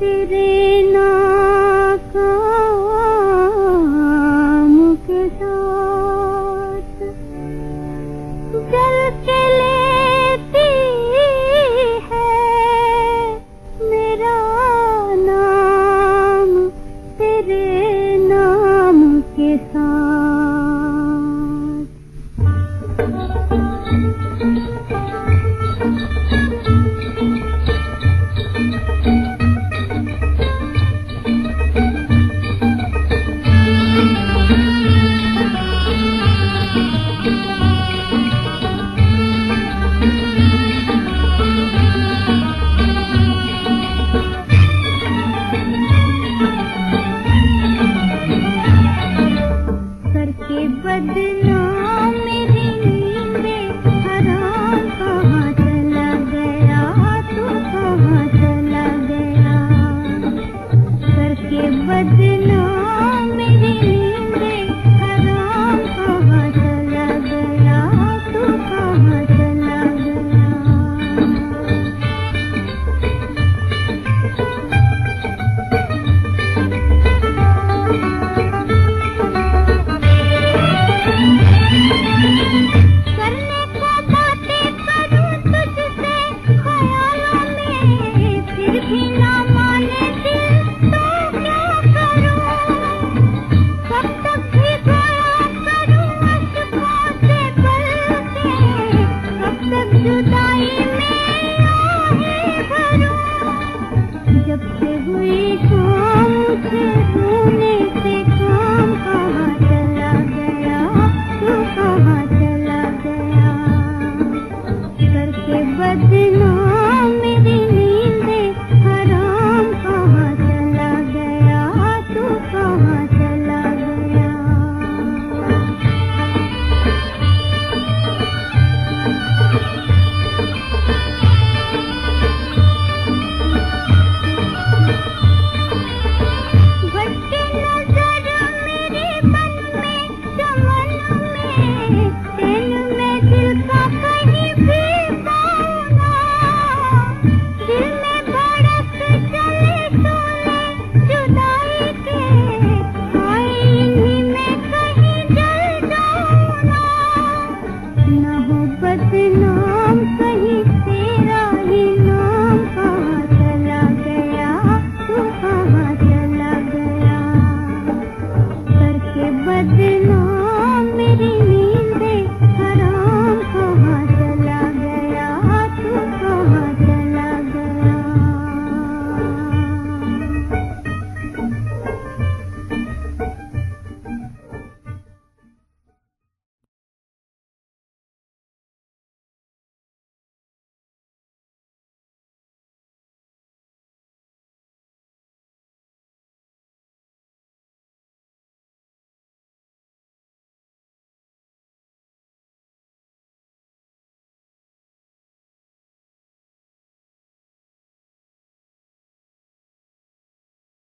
तेरे